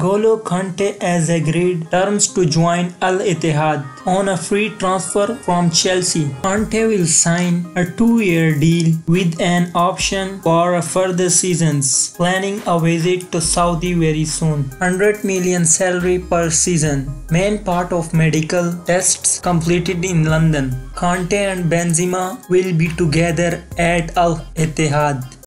N'Golo Kante has agreed terms to join Al Ittihad on a free transfer from Chelsea. Kante will sign a two-year deal with an option for a further seasons, planning a visit to Saudi very soon. 100 million salary per season. Main part of medical tests completed in London. Kante and Benzema will be together at Al Ittihad.